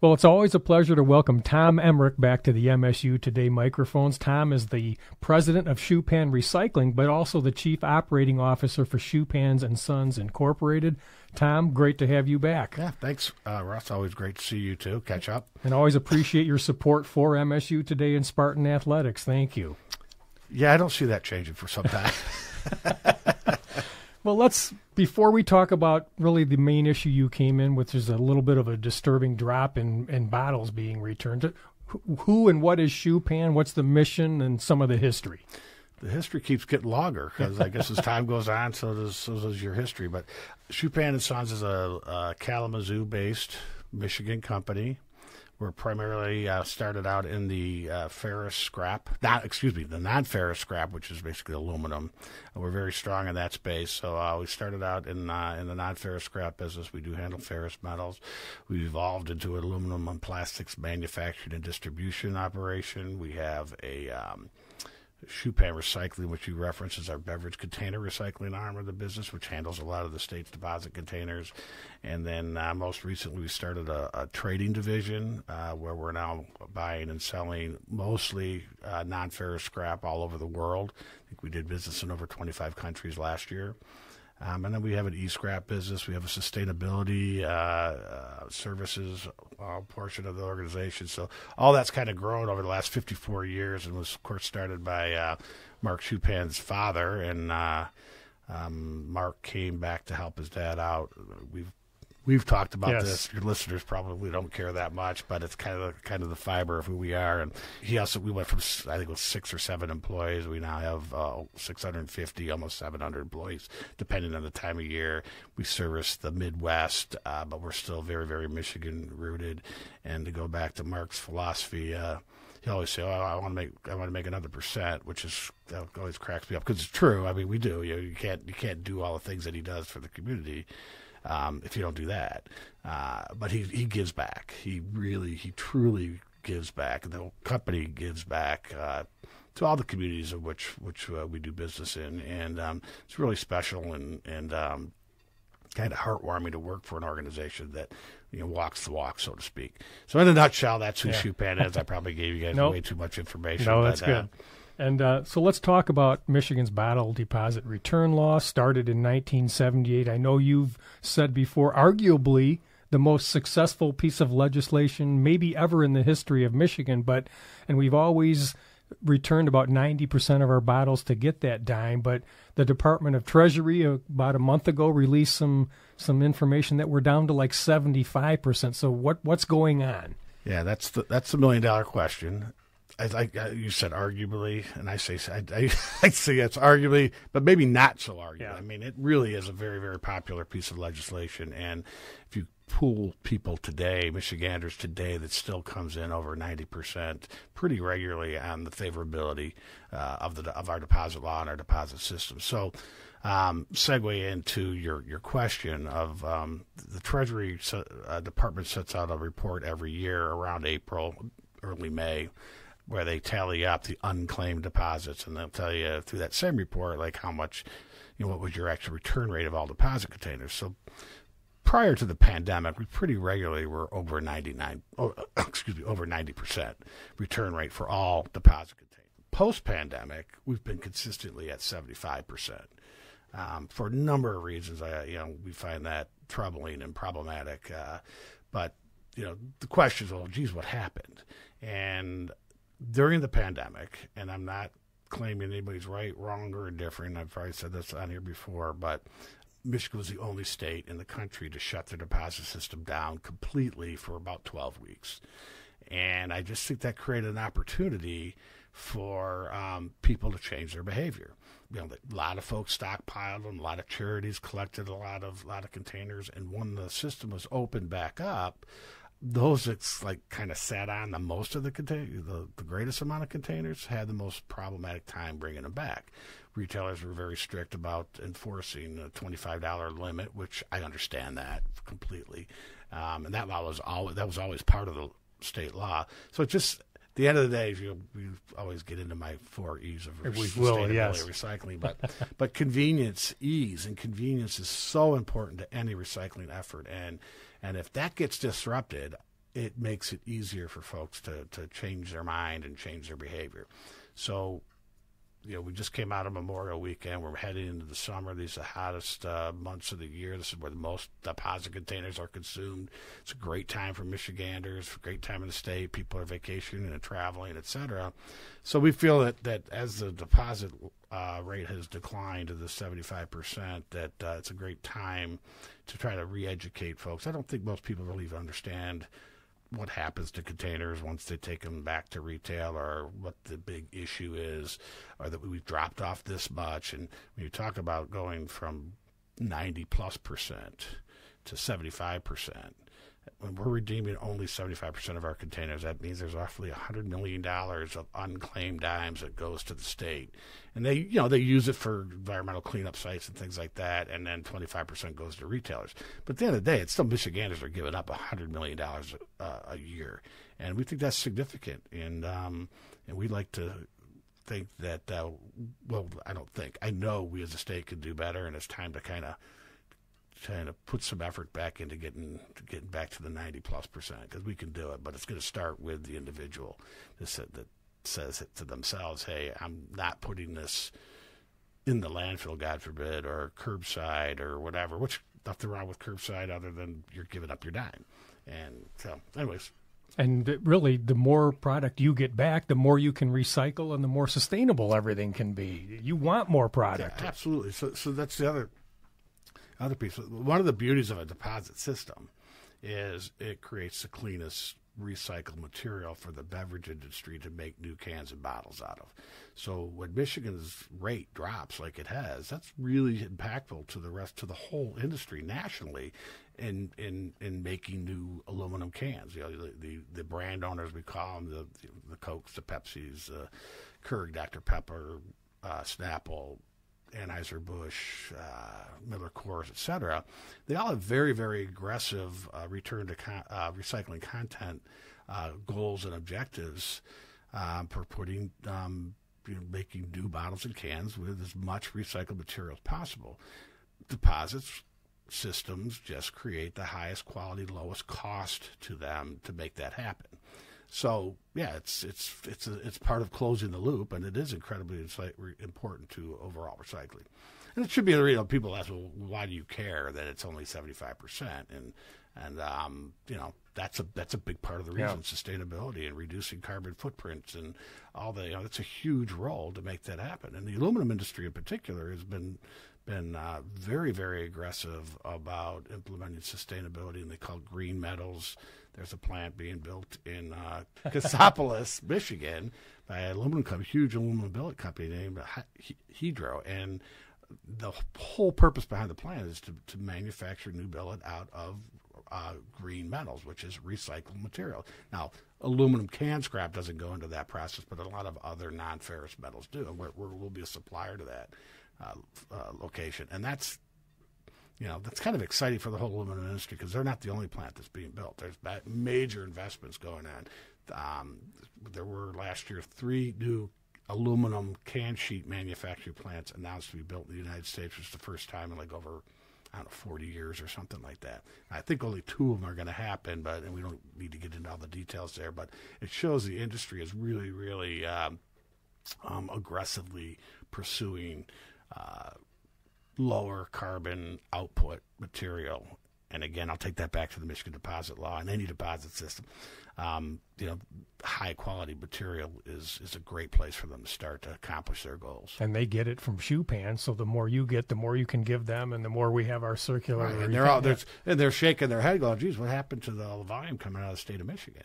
Well, it's always a pleasure to welcome Tom Emmerich back to the MSU Today microphones. Tom is the president of Schupan Recycling, but also the chief operating officer for Schupans and Sons Incorporated. Tom, great to have you back. Yeah, thanks, uh, Russ. Always great to see you too. Catch up. And always appreciate your support for MSU Today and Spartan Athletics. Thank you. Yeah, I don't see that changing for some time. Well, let's before we talk about really the main issue you came in, which is a little bit of a disturbing drop in, in bottles being returned. Who and what is Schupan? What's the mission and some of the history? The history keeps getting longer because I guess as time goes on, so does so does your history. But Schupan and Sons is a, a Kalamazoo-based Michigan company. We're primarily uh, started out in the uh, ferrous scrap, not excuse me, the non-ferrous scrap, which is basically aluminum. we're very strong in that space. So uh, we started out in uh, in the non-ferrous scrap business. We do handle ferrous metals. We've evolved into an aluminum and plastics manufacturing and distribution operation. We have a um, Schupan Recycling, which you reference, is our beverage container recycling arm of the business, which handles a lot of the state's deposit containers. And then uh, most recently, we started a, a trading division uh, where we're now buying and selling mostly uh, non ferrous scrap all over the world. I think we did business in over 25 countries last year. Um, and then we have an e-scrap business. We have a sustainability uh, uh, services uh, portion of the organization. So all that's kind of grown over the last 54 years, and was of course started by uh, Mark Schupan's father. And uh, um, Mark came back to help his dad out. We've We've talked about yes. this. Your listeners probably don't care that much, but it's kind of kind of the fiber of who we are. And he also we went from I think it was six or seven employees. We now have uh, 650, almost 700 employees, depending on the time of year. We service the Midwest, uh, but we're still very very Michigan rooted. And to go back to Mark's philosophy. Uh, he always say, "Oh, I want to make, I want to make another percent," which is that always cracks me up because it's true. I mean, we do. You, know, you can't, you can't do all the things that he does for the community, um, if you don't do that. Uh, but he he gives back. He really, he truly gives back. The company gives back. Uh, to all the communities of which which uh, we do business in, and um, it's really special and and um, kind of heartwarming to work for an organization that you know walks the walk, so to speak. So in a nutshell, that's who yeah. Schupan is. I probably gave you guys nope. way too much information. No, that's but, uh, good. And uh, so let's talk about Michigan's bottle deposit return law, started in 1978. I know you've said before, arguably the most successful piece of legislation maybe ever in the history of Michigan, but and we've always returned about 90% of our bottles to get that dime, but the Department of Treasury uh, about a month ago released some some information that we're down to like 75%. So what what's going on? Yeah, that's the that's the million dollar question. I, I, you said arguably, and I say I, I, I say it's arguably, but maybe not so arguably. Yeah. I mean, it really is a very very popular piece of legislation, and if you pool people today, Michiganders today, that still comes in over ninety percent pretty regularly on the favorability uh, of the of our deposit law and our deposit system. So. Um, segue into your, your question of um, the Treasury uh, Department sets out a report every year around April, early May, where they tally up the unclaimed deposits, and they'll tell you through that same report like how much, you know, what was your actual return rate of all deposit containers. So prior to the pandemic, we pretty regularly were over 99, oh, excuse me, over 90% return rate for all deposit containers. Post pandemic, we've been consistently at 75%. Um, for a number of reasons, I, you know, we find that troubling and problematic. Uh, but you know, the question is, well, geez, what happened? And during the pandemic, and I'm not claiming anybody's right, wrong, or indifferent. I've probably said this on here before, but Michigan was the only state in the country to shut their deposit system down completely for about 12 weeks. And I just think that created an opportunity for um, people to change their behavior. You know, a lot of folks stockpiled them, a lot of charities collected a lot of lot of containers, and when the system was opened back up, those that's like kind of sat on the most of the container, the, the greatest amount of containers had the most problematic time bringing them back. Retailers were very strict about enforcing a twenty-five dollar limit, which I understand that completely, um, and that law was always that was always part of the state law. So it just the end of the day, you we always get into my four E's of we will, yes. recycling, but but convenience, ease, and convenience is so important to any recycling effort, and and if that gets disrupted, it makes it easier for folks to, to change their mind and change their behavior. So you know, we just came out of Memorial Weekend. We're heading into the summer. These are the hottest uh, months of the year. This is where the most deposit containers are consumed. It's a great time for Michiganders, a great time in the state. People are vacationing and traveling, etc. So we feel that, that as the deposit uh, rate has declined to the 75%, that uh, it's a great time to try to re-educate folks. I don't think most people really understand – what happens to containers once they take them back to retail or what the big issue is or that we've dropped off this much. And when you talk about going from 90 plus percent to 75 percent we're redeeming only 75% of our containers, that means there's roughly $100 million of unclaimed dimes that goes to the state. And they, you know, they use it for environmental cleanup sites and things like that, and then 25% goes to retailers. But at the end of the day, it's still Michiganders are giving up $100 million uh, a year. And we think that's significant. And, um, and we like to think that, uh, well, I don't think, I know we as a state could do better, and it's time to kind of – trying to put some effort back into getting getting back to the 90 plus percent because we can do it, but it's going to start with the individual that, that says it to themselves, "Hey, I'm not putting this in the landfill, God forbid, or curbside or whatever." Which nothing wrong with curbside other than you're giving up your dime. And so, anyways. And really, the more product you get back, the more you can recycle, and the more sustainable everything can be. You want more product. Yeah, absolutely. So, so that's the other other piece. One of the beauties of a deposit system is it creates the cleanest recycled material for the beverage industry to make new cans and bottles out of. So when Michigan's rate drops like it has, that's really impactful to the rest to the whole industry nationally in in in making new aluminum cans. You know, the the, the brand owners we call them the the Cokes, the Pepsis, uh, Keurig, Dr Pepper, uh, Snapple, Anheuser-Busch, uh, Miller Coors, etc., they all have very, very aggressive uh, return to con- uh, recycling content uh, goals and objectives um, for putting, um, you know, making new bottles and cans with as much recycled material as possible. Deposits systems just create the highest quality, lowest cost to them to make that happen. So yeah, it's it's it's a, it's part of closing the loop, and it is incredibly important to overall recycling. And it should be you know people ask, well, why do you care that it's only seventy five percent? And and um, you know that's a that's a big part of the reason yeah. sustainability and reducing carbon footprints and all the you know that's a huge role to make that happen. And the aluminum industry in particular has been been uh, very very aggressive about implementing sustainability, and they call green metals there's a plant being built in uh, Cassopolis, Michigan, by an aluminum company, huge aluminum billet company named Hydro, and the whole purpose behind the plant is to, to manufacture new billet out of uh, green metals, which is recycled material. Now, aluminum can scrap doesn't go into that process, but a lot of other non-ferrous metals do, and we will be a supplier to that uh, uh, location. And that's you know, that's kind of exciting for the whole aluminum industry because they're not the only plant that's being built. There's major investments going on. Um, there were last year three new aluminum can sheet manufacturing plants announced to be built in the United States, which is the first time in like over I don't know, 40 years or something like that. I think only two of them are going to happen, but and we don't need to get into all the details there. But it shows the industry is really, really um, um, aggressively pursuing uh, lower carbon output material. And again, I'll take that back to the Michigan deposit law and any deposit system. Um, you know, high quality material is is a great place for them to start to accomplish their goals. And they get it from Schupans, so the more you get, the more you can give them, and the more we have our circular. Right. And they're all they're, and they're shaking their head, going, "Geez, what happened to the, all the volume coming out of the state of Michigan?"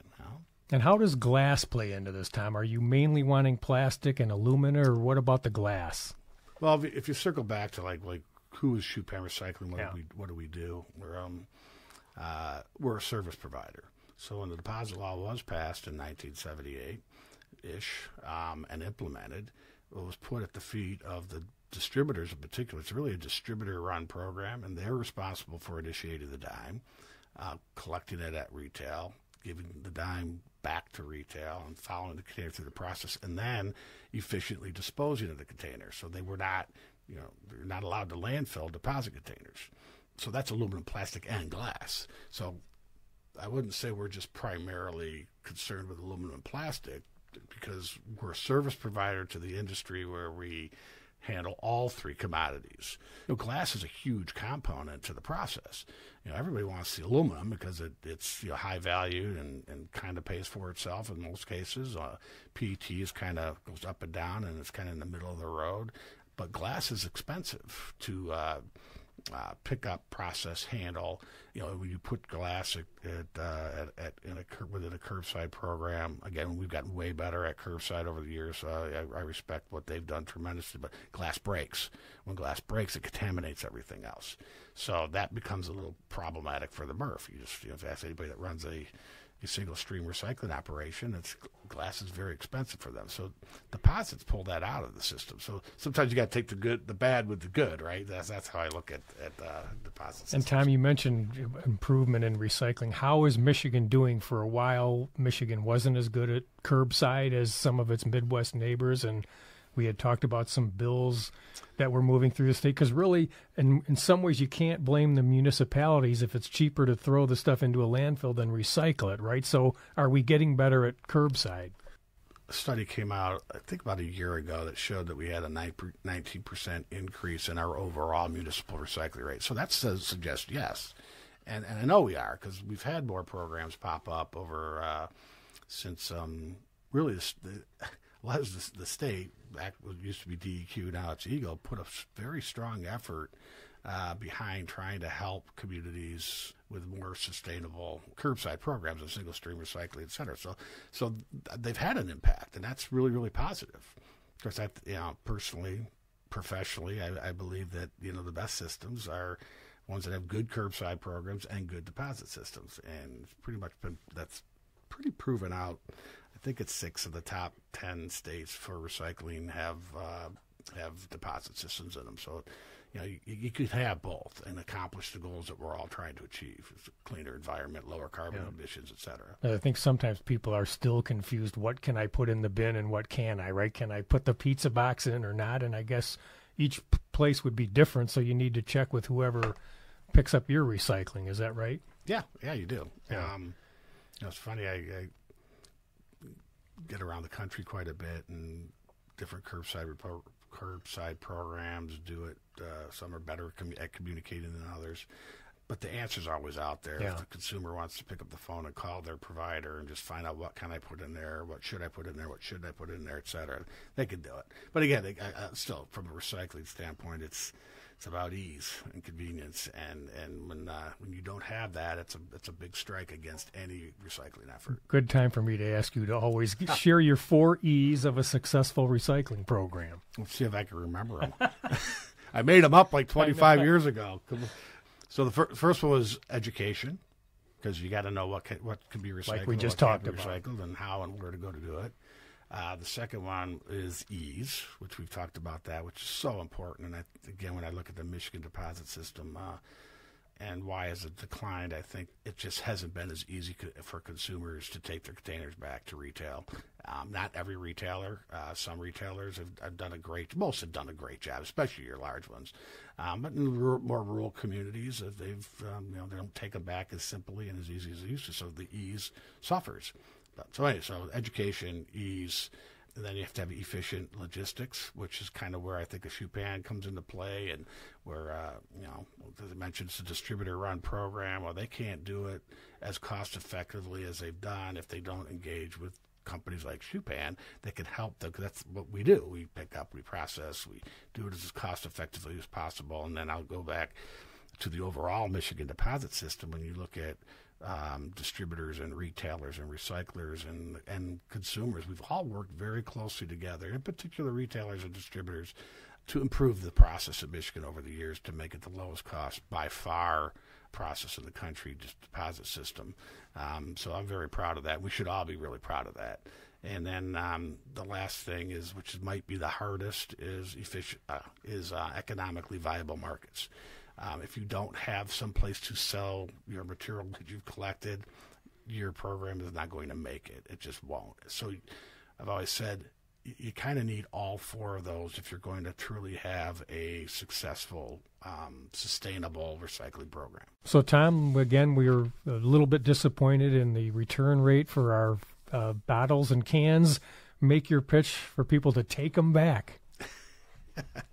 And how does glass play into this, Tom? Are you mainly wanting plastic and aluminum, or what about the glass? Well, if you circle back to like like who is Schupan Recycling? What yeah. do we what do we do? We're um uh, we're a service provider. So when the deposit law was passed in 1978 ish um, and implemented, it was put at the feet of the distributors in particular. It's really a distributor run program, and they're responsible for initiating the dime, uh, collecting it at retail, giving the dime back to retail, and following the container through the process, and then efficiently disposing of the container. So they were not you know, they're not allowed to landfill deposit containers. So that's aluminum, plastic, and glass. So I wouldn't say we're just primarily concerned with aluminum and plastic because we're a service provider to the industry where we handle all three commodities. You know, glass is a huge component to the process. You know, everybody wants the aluminum because it, it's you know, high valued and, and kind of pays for itself in most cases. Uh, PET is kind of goes up and down and it's kind of in the middle of the road. But glass is expensive to uh, uh, pickup, process, handle. You know, when you put glass at, at, uh, at, at in a within a curbside program, again, we've gotten way better at curbside over the years. Uh, I, I, respect what they've done tremendously, but glass breaks. When glass breaks, it contaminates everything else. So that becomes a little problematic for the MRF. You just you know, ask anybody that runs a a single stream recycling operation, it's glass is very expensive for them. So deposits pull that out of the system. So sometimes you got to take the good, the bad with the good, right? That's that's how I look at at uh, deposits. And Tom, you mentioned improvement in recycling. How is Michigan doing? For a while, Michigan wasn't as good at curbside as some of its Midwest neighbors, and we had talked about some bills that were moving through the state because really, in, in some ways, you can't blame the municipalities if it's cheaper to throw the stuff into a landfill than recycle it, right? So, are we getting better at curbside? A study came out, I think, about a year ago that showed that we had a 19% increase in our overall municipal recycling rate. So that says, suggests yes. And, and I know we are because we've had more programs pop up over uh, since um, really the, was the, the state that used to be DEQ now it's EGLE put a very strong effort uh, behind trying to help communities with more sustainable curbside programs and single stream recycling, et cetera. So, so they've had an impact, and that's really, really positive. Of course, I, you know, personally, professionally, I, I believe that you know the best systems are ones that have good curbside programs and good deposit systems, and it's pretty much been that's pretty proven out think it's six of the top ten states for recycling have uh, have deposit systems in them. So, you know, you, you, could have both and accomplish the goals that we're all trying to achieve: cleaner environment, lower carbon yeah. emissions, et cetera. I think sometimes people are still confused. What can I put in the bin and what can I? Right? Can I put the pizza box in or not? And I guess each place would be different, so you need to check with whoever picks up your recycling. Is that right? Yeah, yeah, you do. Yeah. Um, you know, it's funny. I, I get around the country quite a bit and different curbside curbside programs do it. Uh, some are better com- at communicating than others, but the answer's always out there. Yeah. If the consumer wants to pick up the phone and call their provider and just find out what can I put in there, what should I put in there, what should I put in there, et cetera, they can do it. But again, they, uh, still from a recycling standpoint, it's it's about ease and convenience, and and when uh, when you don't have that, it's a it's a big strike against any recycling effort. Good time for me to ask you to always share your four E's of a successful recycling program. Let's see if I can remember them. I made them up like 25 years ago. So the fir- first one was education, because you got to know what can, what can be recycled, like we just talked about, recycled, and how and where to go to do it. Uh, the second one is ease, which we've talked about that, which is so important. And I, again, when I look at the Michigan deposit system uh, and why has it declined, I think it just hasn't been as easy co- for consumers to take their containers back to retail. Um, not every retailer. Uh, some retailers have, have, done a great, most have done a great job, especially your large ones. Um, but in more rural communities, uh, they've um, you know they don't take them back as simply and as easy as they used to, so the ease suffers. So so education, ease, and then you have to have efficient logistics, which is kind of where I think a Schupan comes into play, and where uh, you know, as I mentioned, it's a distributor-run program, or they can't do it as cost-effectively as they've done if they don't engage with companies like Schupan that can help them. Cause that's what we do. We pick up, we process, we do it as cost effectively as possible, and then I'll go back to the overall Michigan deposit system. When you look at um, distributors and retailers and recyclers and and consumers. We've all worked very closely together, in particular retailers and distributors, to improve the process in Michigan over the years to make it the lowest cost by far process in the country, just deposit system. Um, so I'm very proud of that. We should all be really proud of that. And then um, the last thing is, which might be the hardest, is efficient, uh, is uh, economically viable markets. Um, if you don't have some place to sell your material that you've collected, your program is not going to make it. It just won't. So I've always said you, you kind of need all four of those if you're going to truly have a successful, um, sustainable recycling program. So, Tom, again, we are a little bit disappointed in the return rate for our uh, bottles and cans. Make your pitch for people to take them back.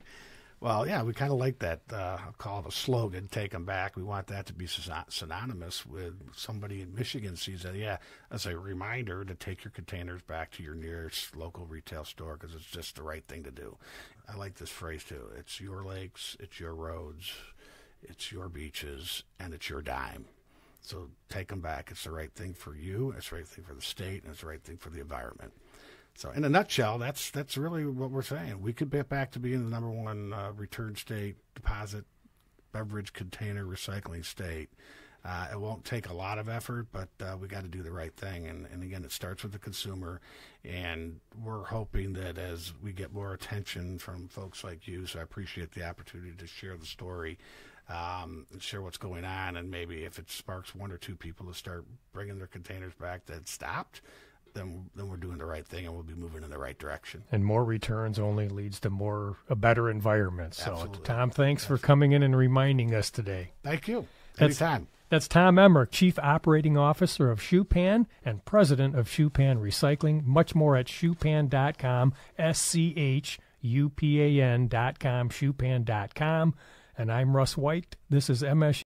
Well, yeah, we kind of like that. Uh, I'll call it a slogan, take them back. We want that to be synonymous with somebody in Michigan sees that, yeah, as a reminder to take your containers back to your nearest local retail store because it's just the right thing to do. I like this phrase too. It's your lakes, it's your roads, it's your beaches, and it's your dime. So take them back. It's the right thing for you, it's the right thing for the state, and it's the right thing for the environment. So, in a nutshell, that's that's really what we're saying. We could get back to being the number one uh, return state, deposit, beverage container recycling state. Uh, it won't take a lot of effort, but uh, we got to do the right thing. And, and again, it starts with the consumer. And we're hoping that as we get more attention from folks like you, so I appreciate the opportunity to share the story, um, and share what's going on. And maybe if it sparks one or two people to start bringing their containers back that stopped, then then we're doing the right thing and we'll be moving in the right direction. And more returns only leads to more a better environment. So Absolutely. Tom, thanks Absolutely. for coming in and reminding us today. Thank you. Anytime. That's, that's Tom Emmerich, Chief Operating Officer of Schupan and President of Schupan Recycling. Much more at schupan.com, S C H U P A N.com, schupan.com. And I'm Russ White. This is MS.